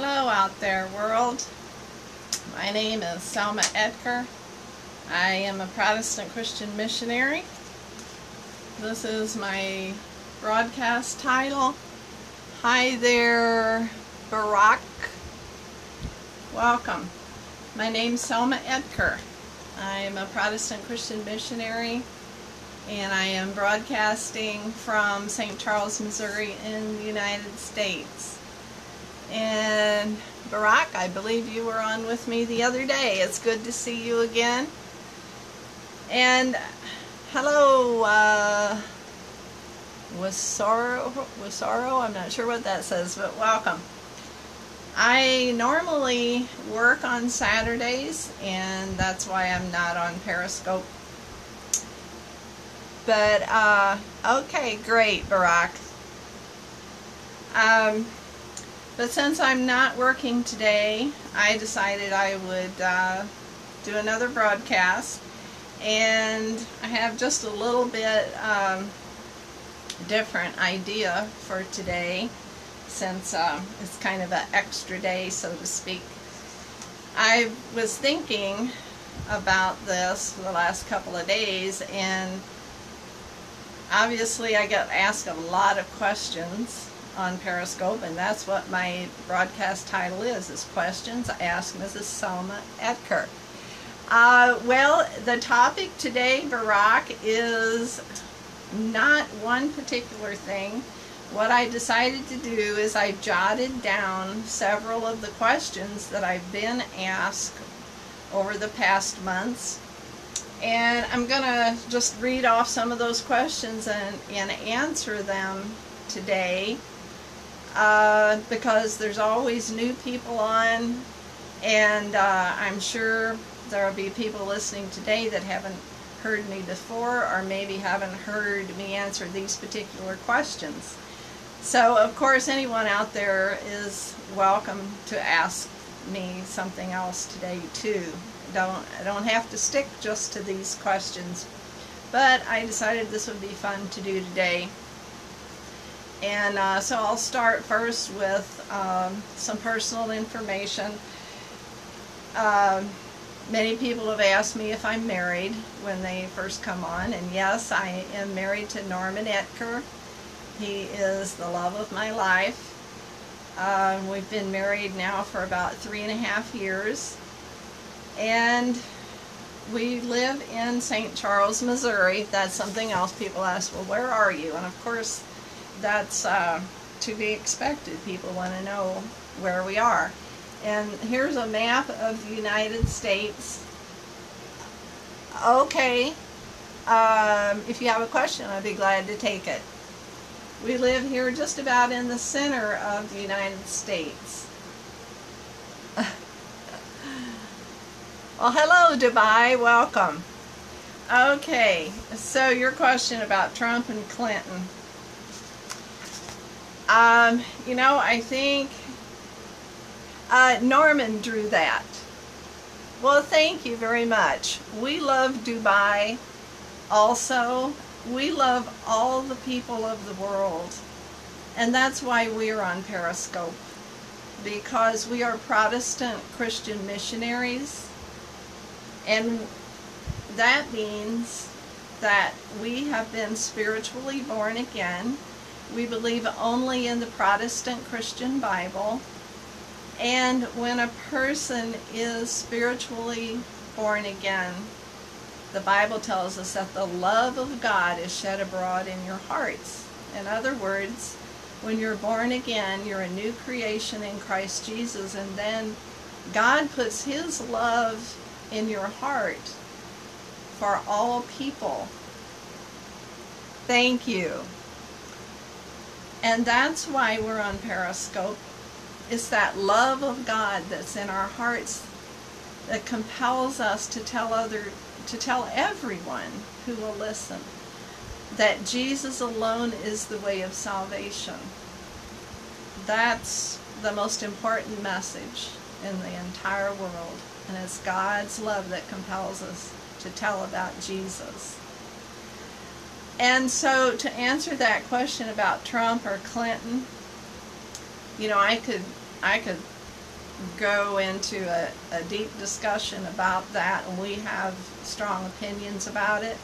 Hello out there world. My name is Selma Oetker. I am a Protestant Christian missionary. This is my broadcast title. Hi there, Barack. Welcome. My name's Selma Oetker. I am a Protestant Christian missionary and I am broadcasting from St. Charles, Missouri in the United States. And Barack, I believe you were on with me the other day. It's good to see you again. And hello, uh, Wasaro, Wasaro, I'm not sure what that says, but welcome. I normally work on Saturdays, and that's why I'm not on Periscope but, uh, okay, great, Barack. Um, but since I'm not working today, I decided I would uh, do another broadcast. And I have just a little bit um, different idea for today since uh, it's kind of an extra day, so to speak. I was thinking about this the last couple of days and obviously I get asked a lot of questions on Periscope, and that's what my broadcast title is, is Questions Ask Mrs. Selma Oetker. Uh, well, the topic today, Barack, is not one particular thing. What I decided to do is I jotted down several of the questions that I've been asked over the past months and I'm going to just read off some of those questions and, and answer them today uh, because there's always new people on and uh, I'm sure there will be people listening today that haven't heard me before or maybe haven't heard me answer these particular questions. So of course anyone out there is welcome to ask me something else today too don't I don't have to stick just to these questions but I decided this would be fun to do today and uh, so I'll start first with um, some personal information um, many people have asked me if I'm married when they first come on and yes I am married to Norman Oetker he is the love of my life um, we've been married now for about three and a half years and we live in St. Charles, Missouri. That's something else people ask, well, where are you? And of course, that's uh, to be expected. People want to know where we are. And here's a map of the United States. Okay, um, if you have a question, I'd be glad to take it. We live here just about in the center of the United States. Well, hello, Dubai. Welcome. Okay, so your question about Trump and Clinton. Um, you know, I think uh, Norman drew that. Well, thank you very much. We love Dubai also. We love all the people of the world. And that's why we're on Periscope. Because we are Protestant Christian missionaries and that means that we have been spiritually born again. We believe only in the Protestant Christian Bible. And when a person is spiritually born again, the Bible tells us that the love of God is shed abroad in your hearts. In other words, when you're born again, you're a new creation in Christ Jesus, and then God puts His love in your heart for all people. Thank you. And that's why we're on Periscope. It's that love of God that's in our hearts that compels us to tell other to tell everyone who will listen that Jesus alone is the way of salvation. That's the most important message in the entire world. And it's God's love that compels us to tell about Jesus. And so to answer that question about Trump or Clinton, you know, I could I could go into a, a deep discussion about that, and we have strong opinions about it.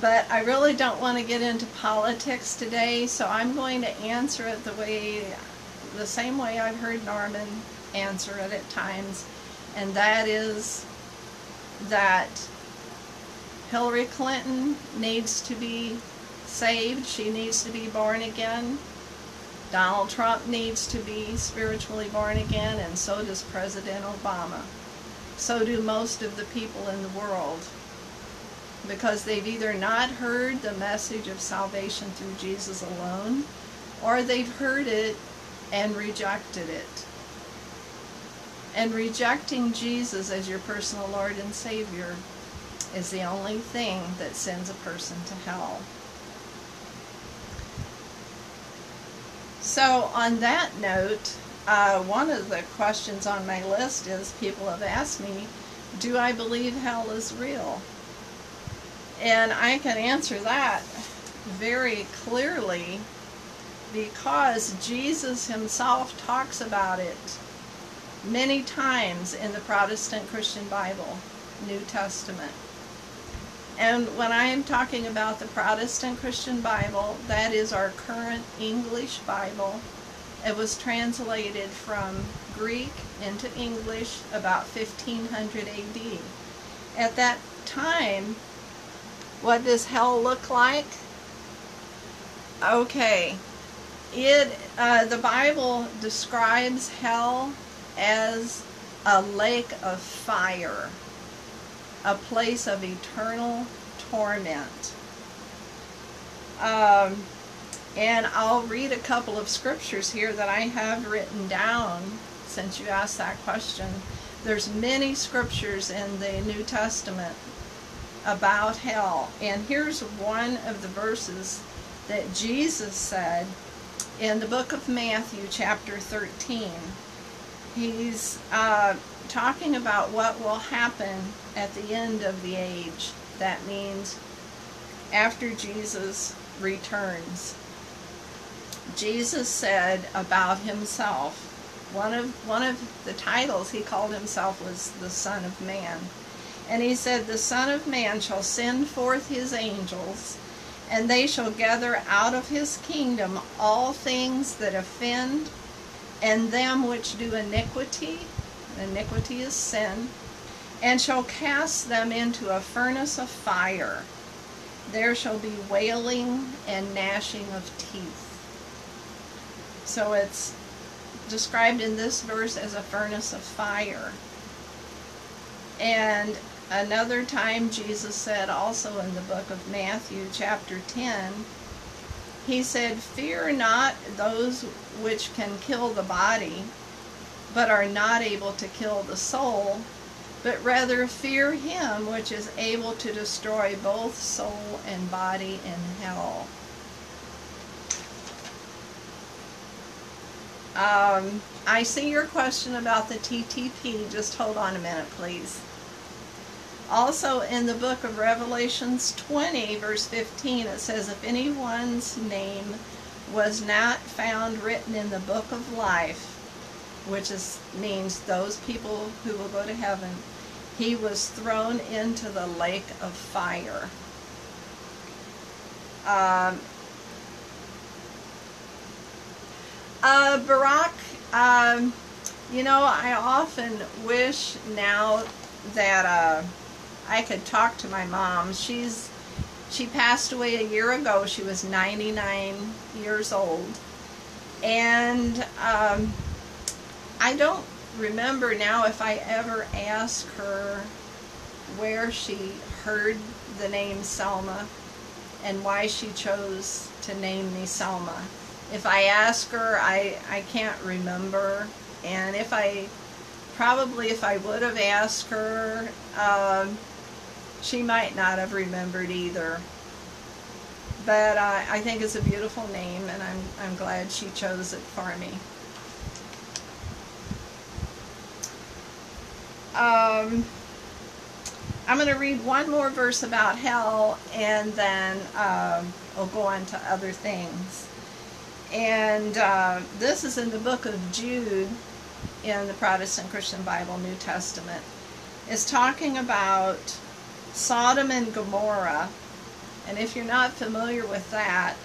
But I really don't want to get into politics today, so I'm going to answer it the way, the same way I've heard Norman answer it at times, and that is that Hillary Clinton needs to be saved, she needs to be born again. Donald Trump needs to be spiritually born again, and so does President Obama. So do most of the people in the world. Because they've either not heard the message of salvation through Jesus alone, or they've heard it and rejected it. And rejecting Jesus as your personal Lord and Savior is the only thing that sends a person to hell. So on that note, uh, one of the questions on my list is people have asked me, do I believe hell is real? And I can answer that very clearly because Jesus himself talks about it many times in the Protestant Christian Bible, New Testament. And when I am talking about the Protestant Christian Bible, that is our current English Bible. It was translated from Greek into English about 1500 AD. At that time, what does hell look like? Okay, it uh, the Bible describes hell as a lake of fire a place of eternal torment. Um, and I'll read a couple of scriptures here that I have written down since you asked that question. There's many scriptures in the New Testament about hell. And here's one of the verses that Jesus said in the book of Matthew, chapter 13. He's uh, talking about what will happen at the end of the age. That means after Jesus returns. Jesus said about himself, one of one of the titles he called himself was the Son of Man. And he said, The Son of Man shall send forth his angels, and they shall gather out of his kingdom all things that offend, and them which do iniquity, iniquity is sin, and shall cast them into a furnace of fire. There shall be wailing and gnashing of teeth. So it's described in this verse as a furnace of fire. And another time Jesus said also in the book of Matthew chapter 10, he said, Fear not those which can kill the body, but are not able to kill the soul, but rather fear him which is able to destroy both soul and body in hell. Um, I see your question about the TTP. Just hold on a minute, please. Also, in the book of Revelations 20, verse 15, it says, If anyone's name was not found written in the book of life, which is means those people who will go to heaven, he was thrown into the lake of fire. Um, uh, Barack, um, you know, I often wish now that uh, I could talk to my mom. She's she passed away a year ago. She was 99 years old, and um, I don't remember now if I ever asked her where she heard the name Selma and why she chose to name me Selma. If I ask her, I, I can't remember. And if I, probably if I would have asked her, um, she might not have remembered either. But uh, I think it's a beautiful name, and I'm, I'm glad she chose it for me. Um, I'm going to read one more verse about hell and then um, I'll go on to other things. And uh, this is in the book of Jude, in the Protestant Christian Bible, New Testament, is talking about Sodom and Gomorrah. And if you're not familiar with that,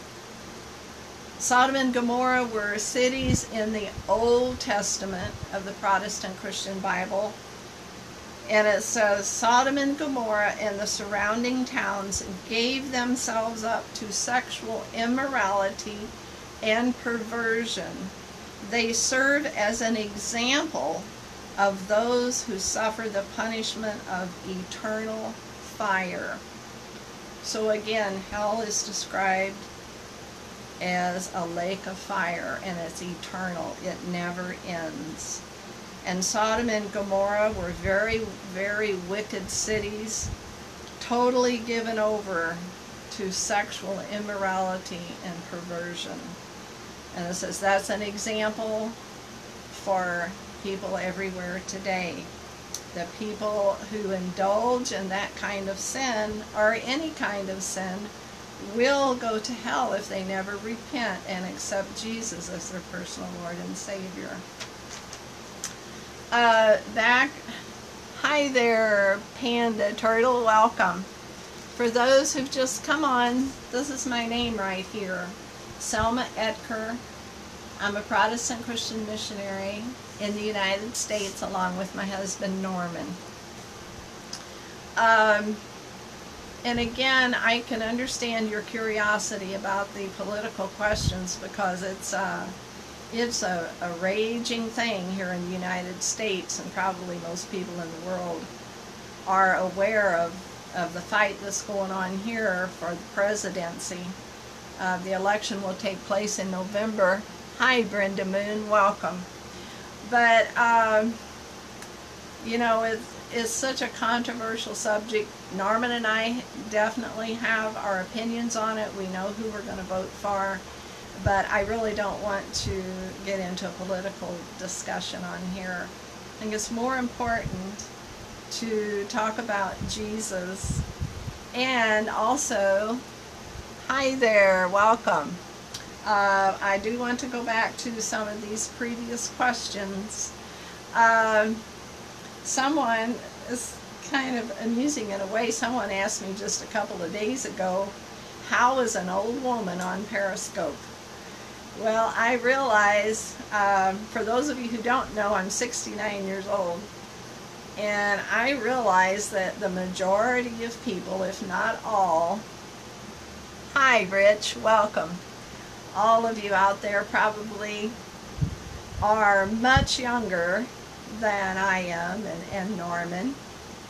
Sodom and Gomorrah were cities in the Old Testament of the Protestant Christian Bible. And it says Sodom and Gomorrah and the surrounding towns gave themselves up to sexual immorality and perversion. They serve as an example of those who suffer the punishment of eternal fire. So again, hell is described as a lake of fire and it's eternal. It never ends. And Sodom and Gomorrah were very, very wicked cities, totally given over to sexual immorality and perversion. And it says that's an example for people everywhere today. The people who indulge in that kind of sin or any kind of sin will go to hell if they never repent and accept Jesus as their personal Lord and Savior. Uh, back, hi there, Panda Turtle, welcome. For those who've just come on, this is my name right here, Selma Oetker. I'm a Protestant Christian missionary in the United States along with my husband Norman. Um, and again, I can understand your curiosity about the political questions because it's uh, it's a, a raging thing here in the United States, and probably most people in the world are aware of, of the fight that's going on here for the presidency. Uh, the election will take place in November. Hi, Brenda Moon, welcome. But, um, you know, it's, it's such a controversial subject. Norman and I definitely have our opinions on it. We know who we're going to vote for but I really don't want to get into a political discussion on here. I think it's more important to talk about Jesus and also, hi there, welcome. Uh, I do want to go back to some of these previous questions. Um, someone is kind of amusing in a way. Someone asked me just a couple of days ago, how is an old woman on Periscope? Well, I realize, um, for those of you who don't know, I'm 69 years old. And I realize that the majority of people, if not all, hi Rich, welcome. All of you out there probably are much younger than I am and, and Norman.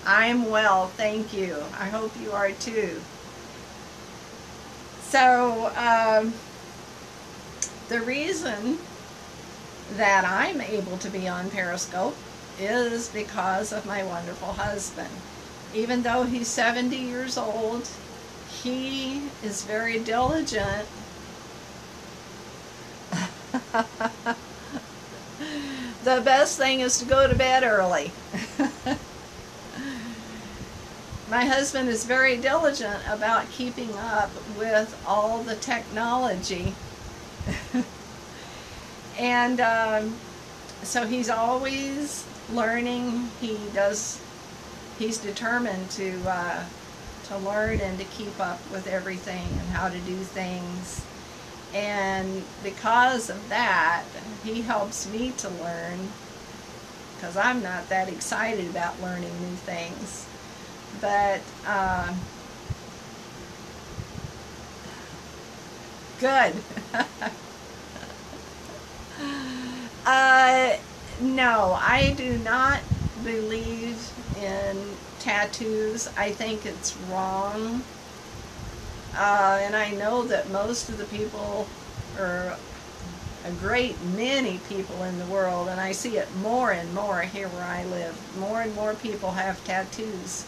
I'm well, thank you. I hope you are too. So, um, the reason that I'm able to be on Periscope is because of my wonderful husband. Even though he's 70 years old, he is very diligent. The best thing is to go to bed early. my husband is very diligent about keeping up with all the technology and um, so he's always learning. He does. He's determined to uh, to learn and to keep up with everything and how to do things. And because of that, he helps me to learn because I'm not that excited about learning new things. But uh, Good. uh, no, I do not believe in tattoos. I think it's wrong. Uh, and I know that most of the people, or a great many people in the world, and I see it more and more here where I live, more and more people have tattoos.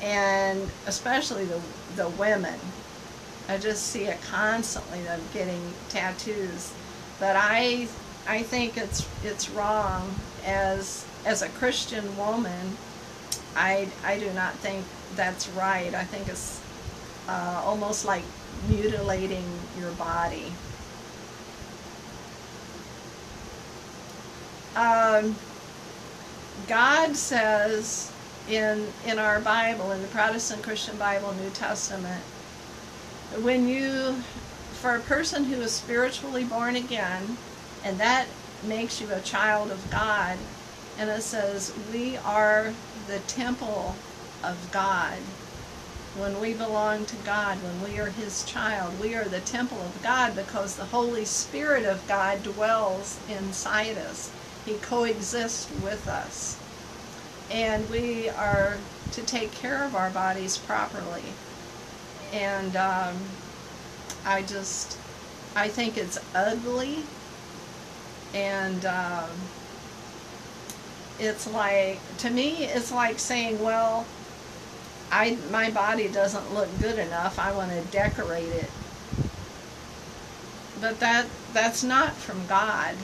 And especially the, the women. I just see it constantly them getting tattoos. But I I think it's it's wrong as as a Christian woman. I I do not think that's right. I think it's uh, almost like mutilating your body. Um, God says in in our Bible, in the Protestant Christian Bible, New Testament, when you, for a person who is spiritually born again, and that makes you a child of God, and it says we are the temple of God. When we belong to God, when we are His child, we are the temple of God because the Holy Spirit of God dwells inside us. He coexists with us. And we are to take care of our bodies properly. And um, I just, I think it's ugly. And um, it's like, to me, it's like saying, well, I, my body doesn't look good enough. I want to decorate it. But that, that's not from God.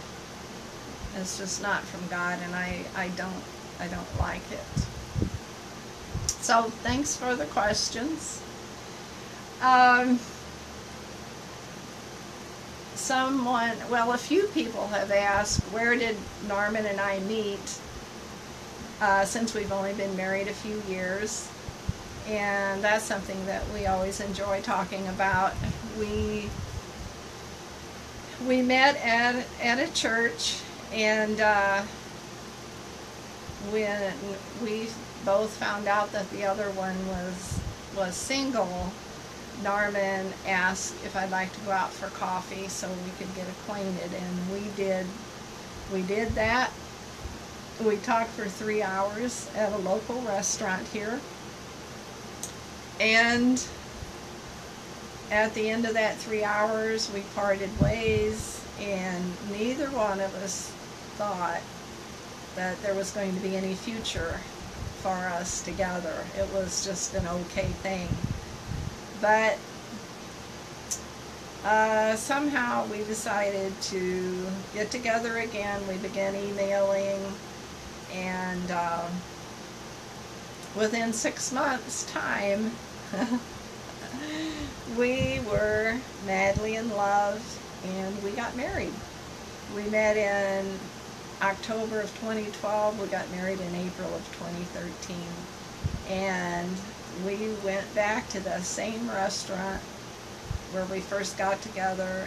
It's just not from God, and I, I don't I don't like it. So thanks for the questions. Um, someone, well, a few people have asked, where did Norman and I meet? Uh, since we've only been married a few years, and that's something that we always enjoy talking about. We we met at at a church and uh, when we both found out that the other one was was single, Norman asked if I'd like to go out for coffee so we could get acquainted, and we did. We did that. We talked for three hours at a local restaurant here, and at the end of that three hours, we parted ways, and neither one of us thought that there was going to be any future for us together. It was just an okay thing. But uh, somehow we decided to get together again. We began emailing, and uh, within six months' time, we were madly in love and we got married. We met in October of 2012. We got married in April of 2013. And we went back to the same restaurant where we first got together.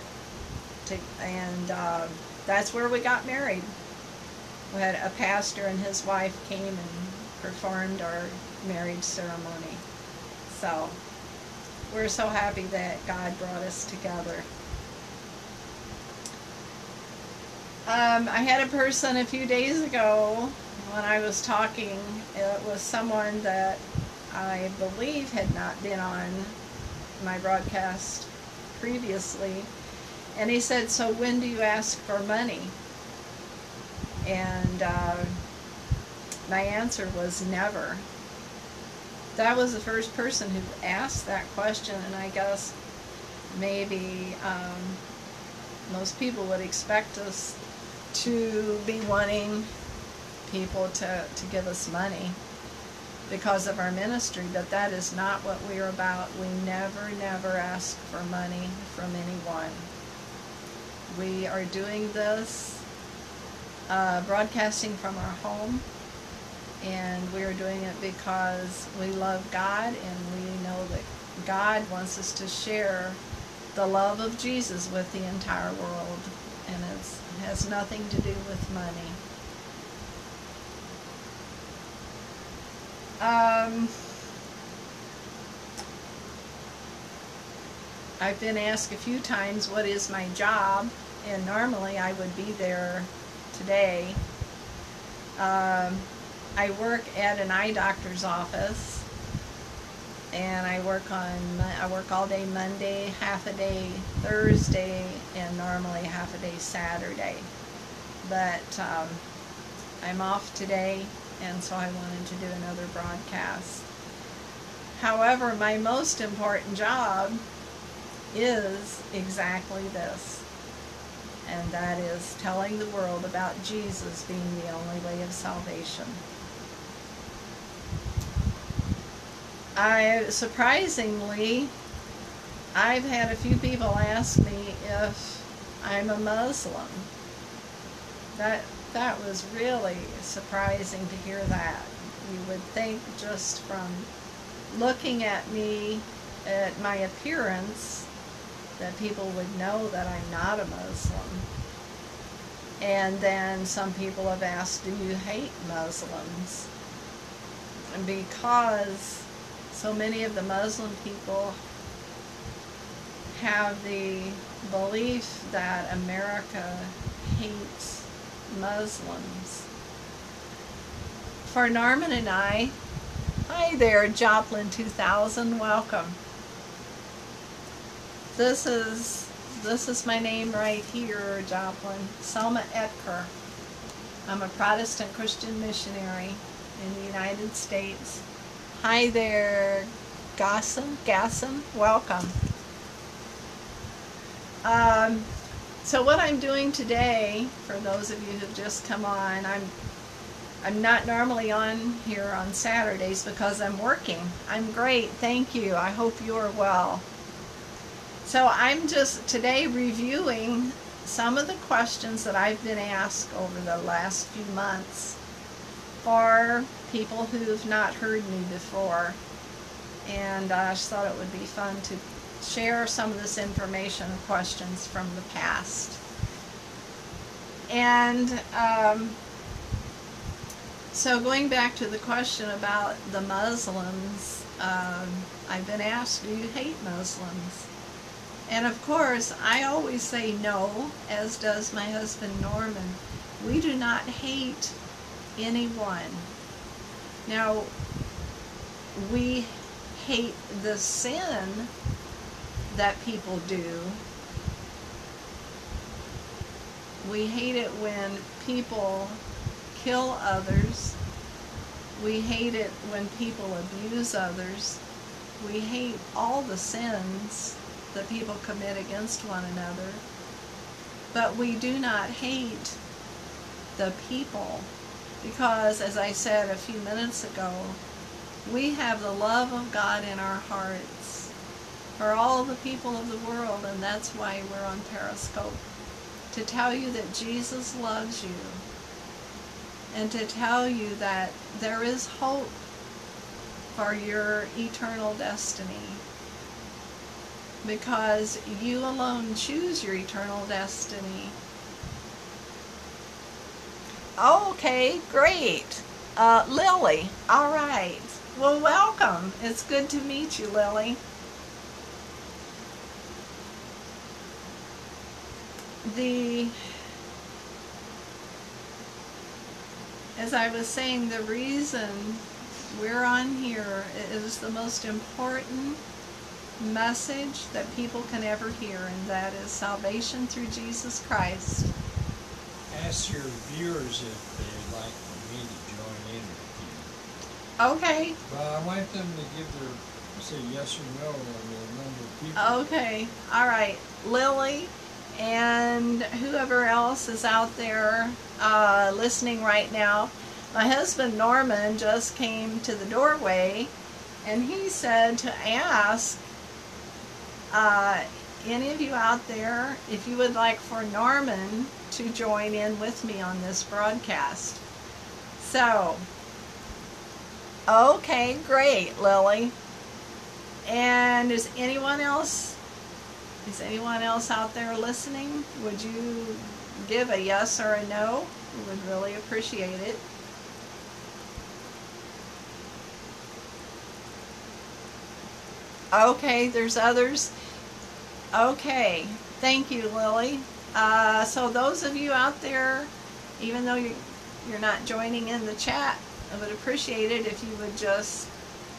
To, and uh, that's where we got married. We had a pastor and his wife came and performed our marriage ceremony. So we're so happy that God brought us together. Um, I had a person a few days ago when I was talking. It was someone that I believe had not been on my broadcast previously. And he said, So when do you ask for money? And uh, my answer was never. That was the first person who asked that question, and I guess maybe um, most people would expect us to be wanting people to, to give us money because of our ministry, but that is not what we're about. We never, never ask for money from anyone. We are doing this uh, broadcasting from our home, and we are doing it because we love God and we know that God wants us to share the love of Jesus with the entire world, and it has nothing to do with money. Um, I've been asked a few times what is my job, and normally I would be there today. Um, I work at an eye doctor's office and I work on I work all day Monday, half a day Thursday, and normally half a day Saturday. But um, I'm off today, and so I wanted to do another broadcast. However, my most important job is exactly this, and that is telling the world about Jesus being the only way of salvation. I surprisingly, I've had a few people ask me if I'm a Muslim. That that was really surprising to hear that. You would think just from looking at me, at my appearance, that people would know that I'm not a Muslim. And then some people have asked, do you hate Muslims? Because so many of the Muslim people have the belief that America hates Muslims. For Norman and I, hi there, Joplin 2000, welcome. This is this is my name right here, Joplin, Selma Oetker. I'm a Protestant Christian missionary in the United States. Hi there, Gossam, Gassam, welcome. Um, so what I'm doing today, for those of you who've just come on, I'm I'm not normally on here on Saturdays because I'm working. I'm great, thank you. I hope you're well. So I'm just today reviewing some of the questions that I've been asked over the last few months for people who've not heard me before. And I just thought it would be fun to share some of this information questions from the past. And um, so going back to the question about the Muslims, um, I've been asked, do you hate Muslims? And of course, I always say no, as does my husband Norman. We do not hate anyone. Now, we hate the sin that people do. We hate it when people kill others. We hate it when people abuse others. We hate all the sins that people commit against one another. But we do not hate the people because, as I said a few minutes ago, we have the love of God in our hearts for all the people of the world, and that's why we're on Periscope. To tell you that Jesus loves you, and to tell you that there is hope for your eternal destiny because you alone choose your eternal destiny. Okay, great. Uh, Lily, all right. Well, welcome. It's good to meet you, Lily. The as I was saying, the reason we're on here is the most important message that people can ever hear, and that is salvation through Jesus Christ. Ask your viewers if they'd like for me to join in with you. Okay. Well, I want them to give their, say yes or no on the number of people. Okay. All right. Lily and whoever else is out there uh, listening right now. My husband Norman just came to the doorway and he said to ask uh, any of you out there if you would like for Norman to join in with me on this broadcast. So, okay, great, Lily. And is anyone else is anyone else out there listening? Would you give a yes or a no? We would really appreciate it. Okay, there's others. Okay, thank you, Lily. Uh, so those of you out there, even though you're, you're not joining in the chat, I would appreciate it if you would just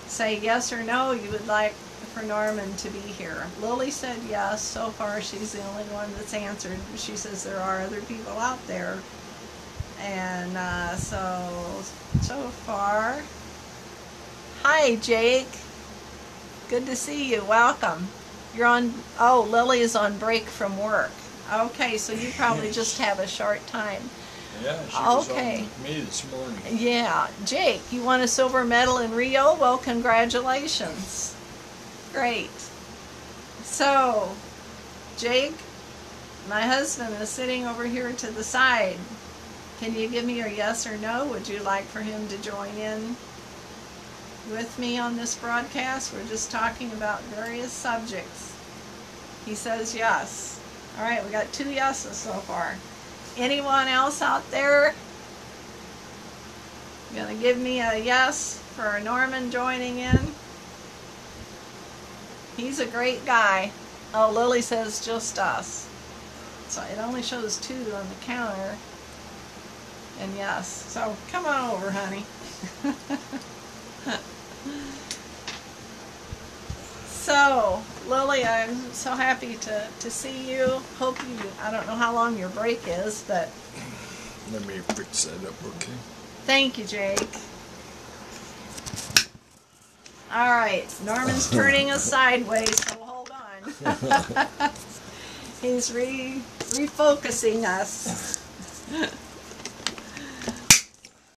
say yes or no you would like for Norman to be here. Lily said yes. So far, she's the only one that's answered. She says there are other people out there. And uh, so, so far. Hi, Jake. Good to see you. Welcome. You're on, oh, Lily is on break from work. Okay, so you probably just have a short time. Yeah, she was Okay. me this morning. Yeah, Jake, you won a silver medal in Rio? Well, congratulations. Great. So, Jake, my husband is sitting over here to the side. Can you give me a yes or no? Would you like for him to join in with me on this broadcast? We're just talking about various subjects. He says yes. All right, we got two yeses so far. Anyone else out there gonna give me a yes for Norman joining in? He's a great guy. Oh, Lily says just us. So it only shows two on the counter. And yes, so come on over, honey. so, Lily, I'm so happy to, to see you. Hope you, I don't know how long your break is, but. Let me fix that up, okay? Thank you, Jake. All right, Norman's turning us sideways, so hold on. He's re refocusing us.